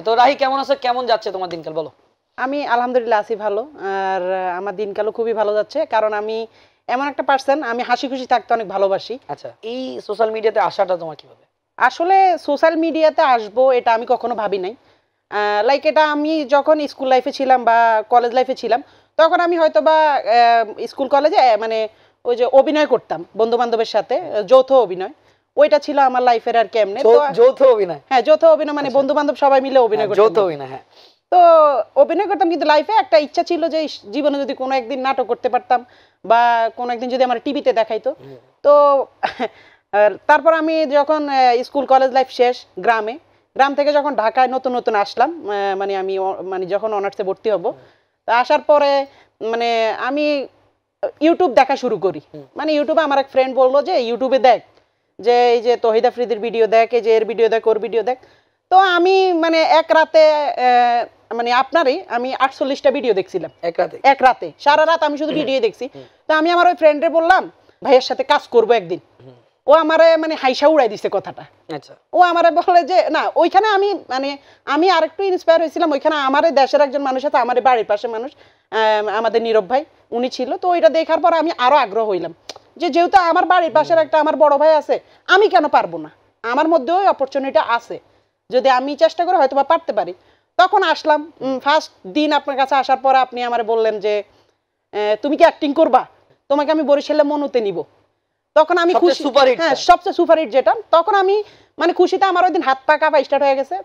তো রাহি কেমন আছে? কেমন যাচ্ছে তোমার দিনকাল বলো? আমি আলহামদুলিল্লাহ আছি ভালো আর আমার দিনকালও খুবই ভালো যাচ্ছে কারণ আমি এমন একটা পার্সন আমি হাসি খুশি থাকতে অনেক ভালোবাসি। আচ্ছা এই সোশ্যাল মিডিয়াতে আসাটা তোমার কীভাবে? আসলে সোশ্যাল মিডিয়াতে আসব এটা আমি কখনো ভাবি নাই। লাইক এটা আমি যখন স্কুল লাইফে ছিলাম বা কলেজ লাইফে ছিলাম তখন আমি হয়তো বা স্কুল কলেজে মানে ওই যে অভিনয় করতাম বন্ধু বান্ধবের সাথে যৌথ অভিনয়। ওইটা ছিল আমার লাইফের আর কেমনে? যৌথ অভিনয়। হ্যাঁ যৌথ অভিনয় মানে বন্ধু বান্ধব সবাই মিলে অভিনয় হ্যাঁ, যৌথ অভিনয় হ্যাঁ। তো অভিনয় করতাম কিন্তু লাইফে একটা ইচ্ছা ছিল যে জীবনে যদি কোনো একদিন নাটক করতে পারতাম বা কোনো একদিন যদি আমার টিভিতে দেখাইতো। তো তারপর আমি যখন স্কুল কলেজ লাইফ শেষ গ্রামে গ্রাম থেকে যখন ঢাকায় নতুন নতুন আসলাম মানে আমি মানে যখন অনার্সে ভর্তি হব তো আসার পরে মানে আমি ইউটিউব দেখা শুরু করি। মানে ইউটিউবে আমার এক ফ্রেন্ড বলল যে ইউটিউবে দেখ যে এই যে তহিদা ফ্রিদির ভিডিও দেখ এই যে এর ভিডিও দেখ ওর ভিডিও দেখ। তো আমি মানে এক রাতে মানে আপনারই আমি আটচল্লিশটা ভিডিও দেখছিলাম। এক রাতে? এক রাতে। সারা রাত আমি শুধু ভিডিও দেখছি। তো আমি আমার ওই ফ্রেন্ডে বললাম ভাইয়ের সাথে কাজ করব একদিন। ও আমারে মানে হাইসা উড়াই দিছে কথাটা। আচ্ছা। ও আমারে বলে যে না ওইখানে আমি মানে আমি আরেকটু ইন্সপায়ার হয়েছিলাম। ওইখানে আমার দেশের একজন মানুষ আছে আমার বাড়ির পাশে মানুষ আহ, আমাদের নীরব ভাই উনি ছিল। তো ওইটা দেখার পর আমি আরও আগ্রহ হইলাম। যে যেহেতু আমার বাড়ির পাশের একটা আমার বড় ভাই আছে আমি কেন পারব না? আমার মধ্যেও ওই অপরচুনিটি আছে। যদি আমি চেষ্টা করে হয়তো বা পারতে পারি। তখন আসলাম ফার্স্ট দিন আপনার কাছে আসার পর আপনি আমার বললেন যে তুমি কি অ্যাক্টিং করবা? তোমাকে আমি বরিশালে মনুতে নিব। তখন আমি খুশি হ্যাঁ সবচেয়ে সুপার হিট যেটা। তখন আমি মানে খুশিতে আমার ওই দিন হাত পা কাঁপা স্টার্ট হয়ে গেছে।